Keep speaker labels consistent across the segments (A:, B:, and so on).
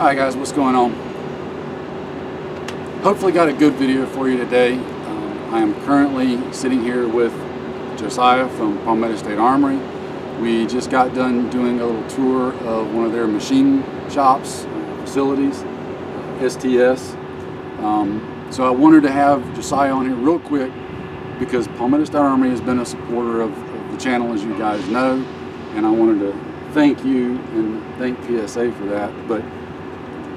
A: Hi guys, what's going on? Hopefully got a good video for you today. Um, I am currently sitting here with Josiah from Palmetto State Armory. We just got done doing a little tour of one of their machine shops, facilities, STS. Um, so I wanted to have Josiah on here real quick because Palmetto State Armory has been a supporter of, of the channel as you guys know and I wanted to thank you and thank PSA for that. But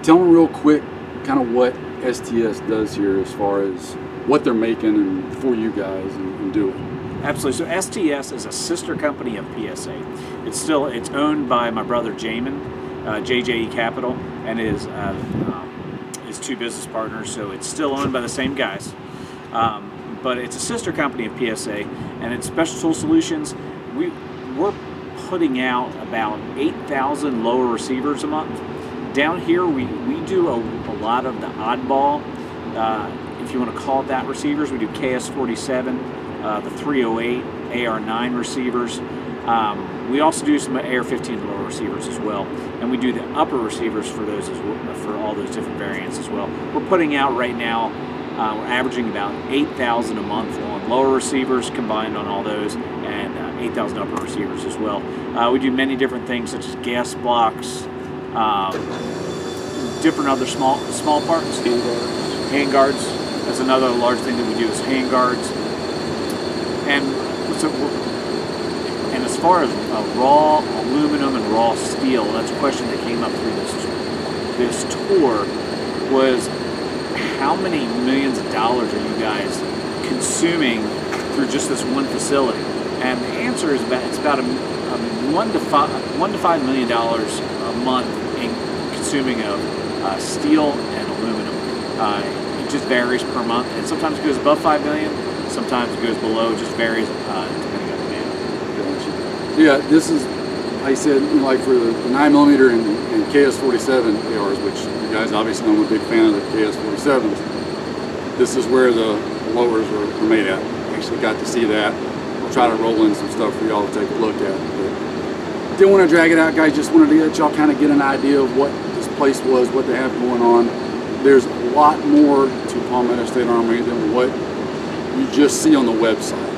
A: tell me real quick kind of what STS does here as far as what they're making and for you guys and, and doing.
B: Absolutely. So STS is a sister company of PSA. It's still it's owned by my brother Jamin, uh, JJE Capital, and is uh, um, his two business partners. So it's still owned by the same guys, um, but it's a sister company of PSA, and it's Special Tool Solutions. We we're putting out about 8,000 lower receivers a month. Down here, we, we do a, a lot of the oddball, uh, if you want to call it that, receivers. We do KS47, uh, the 308, AR9 receivers. Um, we also do some AR15 lower receivers as well, and we do the upper receivers for those as well, for all those different variants as well. We're putting out right now, uh, we're averaging about 8,000 a month on lower receivers combined on all those, and uh, 8,000 upper receivers as well. Uh, we do many different things such as gas blocks, um, different other small small parts. Hand guards. That's another large thing that we do is hand guards. And so and as far as uh, raw aluminum and raw steel, that's a question that came up through this this tour was how many millions of dollars are you guys consuming through just this one facility? And the answer is about it's about a, a one to five one to five million dollars a month consuming of uh, steel and aluminum. Uh, it just varies per month, and sometimes it goes above five million, sometimes it goes below. It just varies uh, depending on demand.
A: Yeah, this is, like I said, like for the, the 9 millimeter and, and KS47 ARs, which you guys obviously know I'm a big fan of the KS47s. This is where the lowers are made at. Actually got to see that. I'll try to roll in some stuff for y'all to take a look at. But didn't want to drag it out, guys. Just wanted to let y'all kind of get an idea of what this place was, what they have going on. There's a lot more to Palmetto State Armory than what you just see on the website.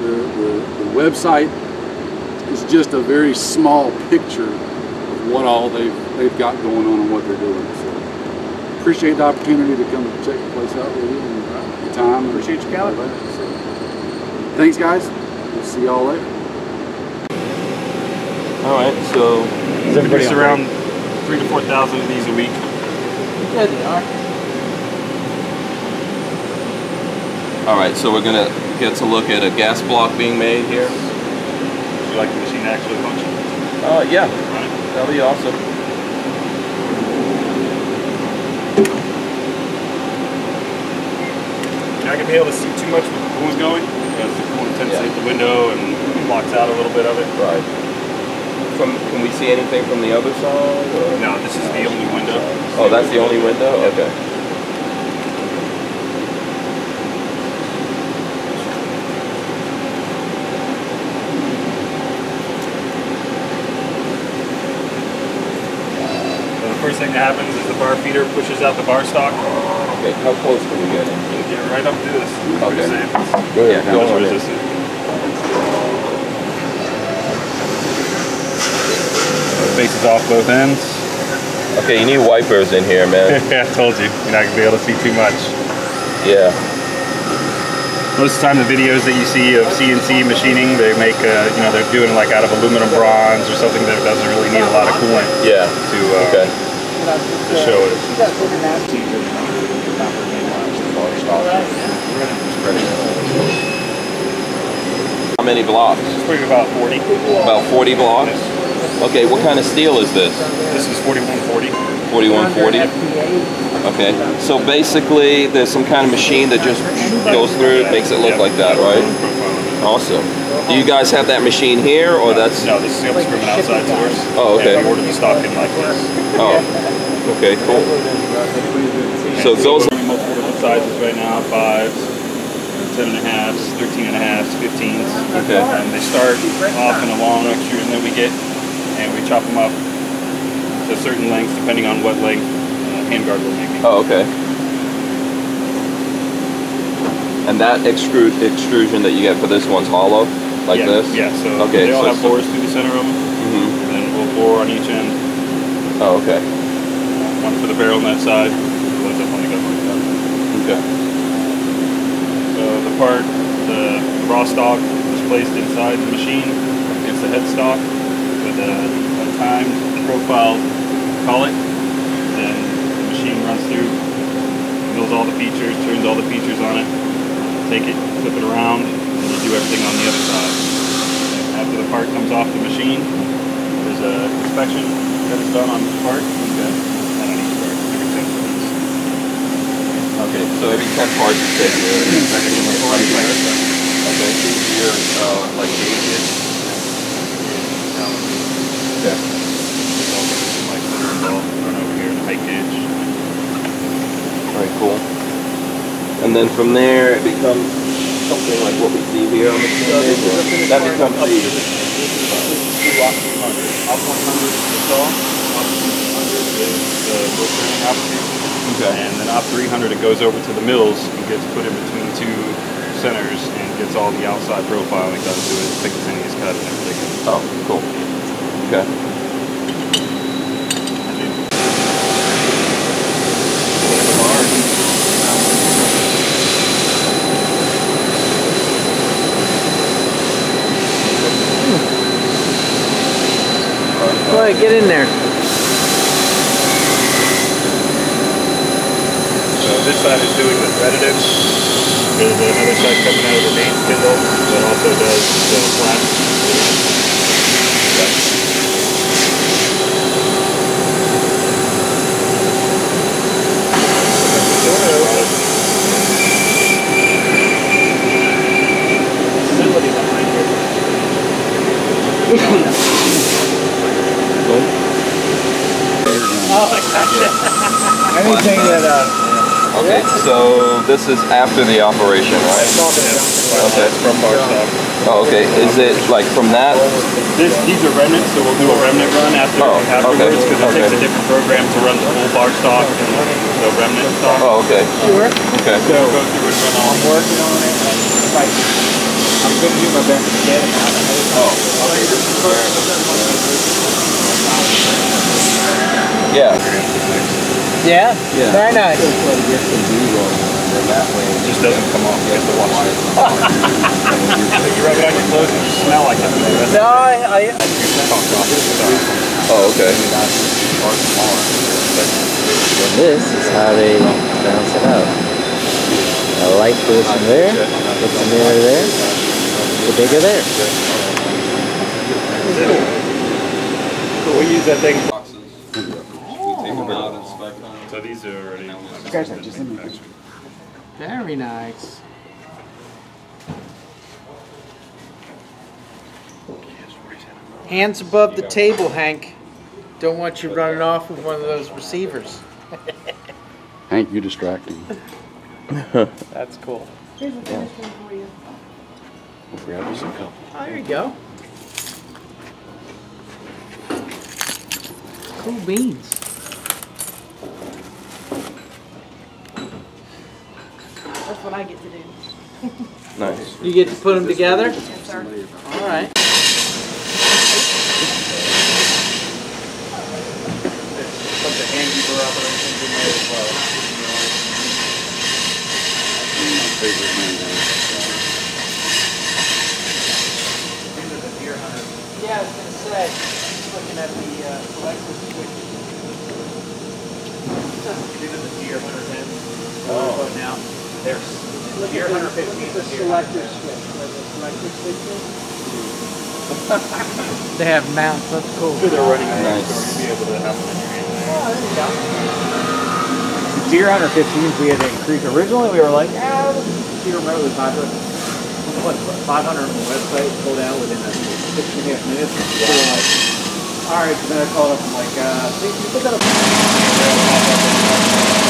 A: The, the, the website is just a very small picture of what all they've, they've got going on and what they're doing. So appreciate the opportunity to come check the place out with you and the time.
B: Appreciate you, Caleb.
A: all. So, thanks, guys. We'll see y'all later.
C: All right, so
D: We produce around three to four thousand of these a week.
C: yeah, they are. All right, so we're gonna get to look at a gas block being made here.
D: Would you like the machine to actually function?
C: Uh, yeah,
D: Run it?
C: that'll be awesome.
D: You're not gonna be able to see too much with the coolant going because the coolant tends to hit the window and blocks out a little bit of it.
C: Right. From can we see anything from the other side? Or?
D: No, this is the only window.
C: Oh, that's the only window.
D: Yeah.
C: Okay.
D: So the first thing that happens is the bar feeder pushes out the bar stock.
C: Okay. How close can we get in?
D: Get right up to this.
C: Okay.
D: safe.
C: Go ahead.
D: How much resistance? So it faces off both ends.
C: Okay, you need wipers in here, man.
D: yeah, I told you. You're not gonna be able to see too much.
C: yeah.
D: Most of the time, the videos that you see of CNC machining, they make, uh, you know, they're doing like out of aluminum bronze or something that doesn't really need a lot of coolant
C: Yeah.
D: to, uh,
C: Okay.
D: to show it.
C: How many blocks?
D: It's probably about 40.
C: About 40 blocks. Okay. What kind of steel is this?
D: This is 4140.
C: 4140. Okay. So basically, there's some kind of machine that just goes through it, makes it look like that, right? Awesome. Do you guys have that machine here, or that's?
D: No, this is comes from an outside source.
C: Oh, okay.
D: And we ordered the stock in like this.
C: Oh. Okay. Cool. So it goes.
D: We're multiple different sizes right now, fives, seven and a halves, thirteen and a halves, fifteens.
C: Okay.
D: And they start off in a long extrusion that we get, and we chop them up to certain lengths depending on what length uh, handguard we're making.
C: Oh, okay. And that extrude extrusion that you get for this one's hollow, like
D: yeah,
C: this.
D: Yeah. So
C: Okay,
D: they all
C: so-
D: have bores through the center of them, mm
C: -hmm.
D: and then we'll bore on each end.
C: Oh, okay.
D: One for the barrel on that side, one's up on the gun.
C: Okay.
D: So the part, the raw stock is placed inside the machine against the headstock with a, a timed profile collet. Then the machine runs through, mills all the features, turns all the features on it, take it, flip it around, and you do everything on the other side. After the part comes off the machine, there's a inspection that is done on each part. Okay. And on each part, every 10 parts.
C: Okay. So every ten parts you said you're inspection the part. Okay. So you're uh, like gauges. Okay.
D: There's also some lights that are involved. Run over here, the height gauge.
C: Very cool. And then from there it becomes something like what we see here on the screen. That becomes
D: Up
C: the
D: this, this is two op 200. Op 100 is the saw. Op 200 is the rotating application.
C: Okay.
D: And then op 300 it goes over to the mills and gets put in between two centers and gets all the outside profiling done to it, thick as any is cut and everything.
C: Oh, cool. Okay.
D: And then
E: Go ahead, get in there.
D: So this side is doing the threaded. There's another side coming out of the main spindle that also does uh, the flat. Facility behind here.
E: Anything that,
C: Okay. So this is after the operation, right?
D: Okay. From bar stock.
C: Oh, okay. Is it like from that?
D: This, these are remnants, so we'll do a remnant run after,
C: Oh,
D: afterwards because it takes
C: okay.
D: a different program to run the full bar stock and the remnant stock.
C: Oh, okay.
E: sure.
C: Okay.
D: So we'll go through and run all.
E: I'm working on it. Like, I'm gonna do my best to get it out.
C: Oh. Yeah.
E: Yeah? Very nice.
D: It just doesn't come off. You have to watch it. you rub it on your clothes and you smell like it.
E: No, I, I,
C: Oh, okay.
F: This is how they bounce it out. A light goes from there, gets a mirror there, the bigger there.
D: So we use that thing.
C: Take them out, inspect them.
D: So these are already.
E: Guys, I just let me- very nice. Hands above the table, Hank. Don't want you running off with one of those receivers.
A: Hank, you distracting.
E: That's cool.
A: We'll grab us a couple.
E: Oh, there you go. Cool beans.
G: That's what I get to do.
C: Nice.
E: You get to put them together?
G: Yes, sir.
E: All right.
D: Of the handkeeper operations in there as well.
E: Yeah, I was gonna say, just looking at the uh, selector switch.
D: These are the deer hunter pins.
E: Oh.
D: now. There's deer hunter 15.
E: The selector switch, the selector switch. They have mounts, that's cool.
D: They're running
C: Nice.
D: so you'll be able to have them in your hand.
E: Oh, there you go.
F: Deer Hunter 15s we had to increase. Originally we were like, ah, this deer remotely popular. What, 500 on the website, pulled out within a six and a half minutes. So we're like, all right, so then I called up and like, uh, please, can you put that up?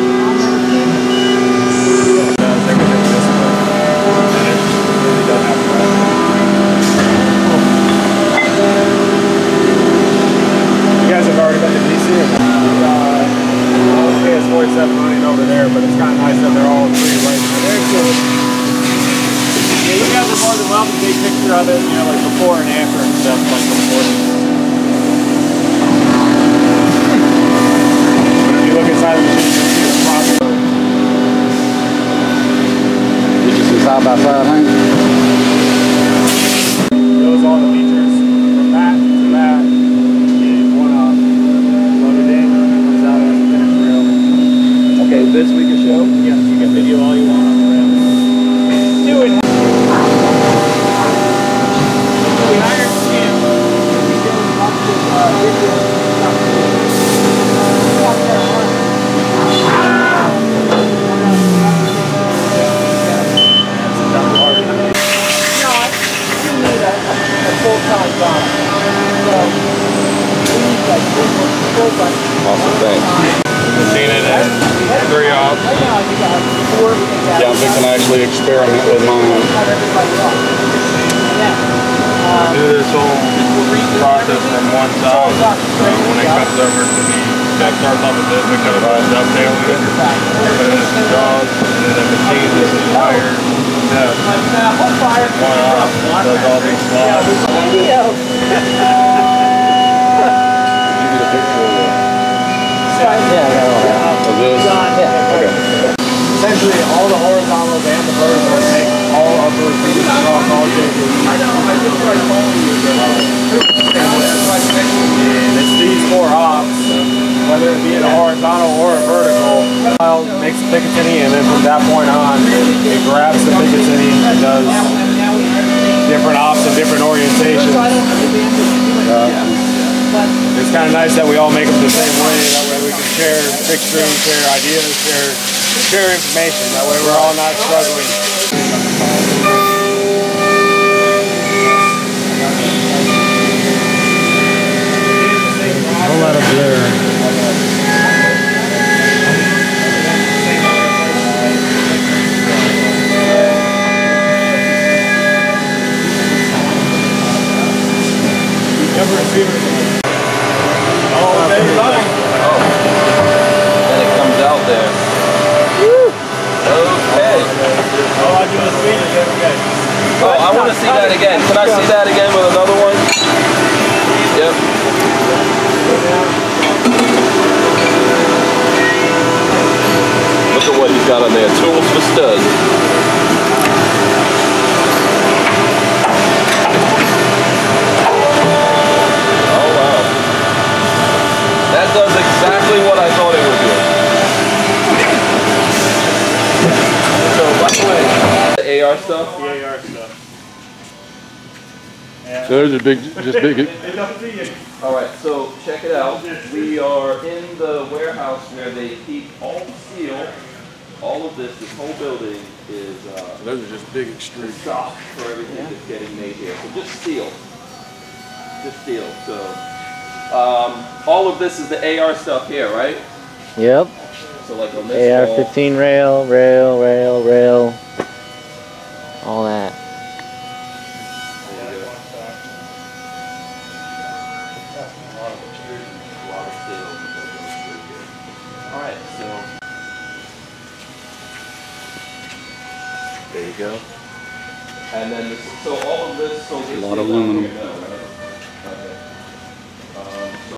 H: comes over to the, this, we cut it by dovetail it. Put it in the jaws, and then the is. Yeah. Off, does all these.
A: Give you the picture of this. Okay.
H: Essentially, all the horizontals and the verticals make all upper feet across all changes. And it's these four hops, whether it be in a horizontal or a vertical, file makes the Picatinny, and then from that point on, it grabs the Picatinny and does different ops and different orientations. Uh, it's kind of nice that we all make them the same way. That way we can share fixturing, share ideas, share share information. That way we're all not struggling.
C: See that again. Can I see that again with another one? Yep. Look at what he's got on there. Tools for studs. Oh wow. That does exactly what I thought it would do. So by the way, the AR stuff.
H: The AR stuff.
A: So there's a big, just big,
H: It don't you.
C: All right, so check it out. We are in the warehouse where they keep all the steel. All of this, this whole building is uh,
A: those are just big extrude.
C: stock for everything that's getting made here. So just steel, just steel. So um, all of this is the AR stuff here, right?
I: Yep.
C: So like on this
I: AR-15 rail, rail, rail, rail,